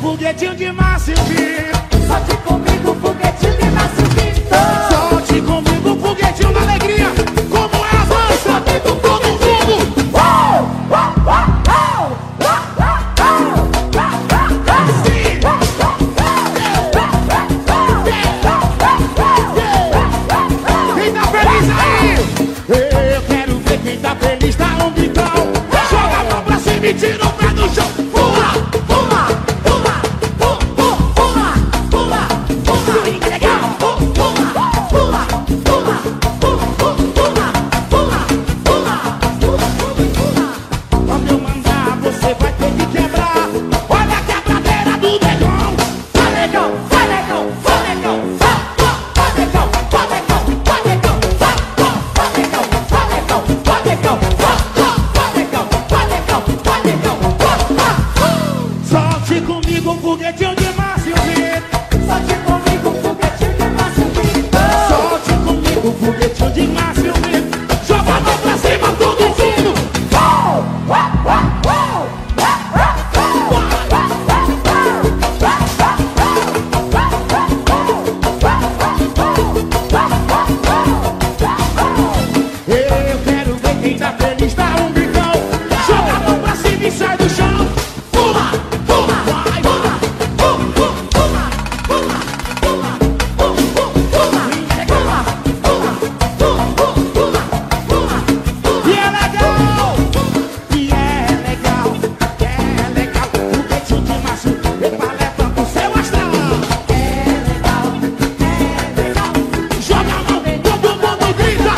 foguetinho de Márcio Pinto. Só que comigo foguetinho de Márcio Pinto. boom, boom, boom. forget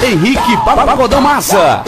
Henrique Papagodão Massa.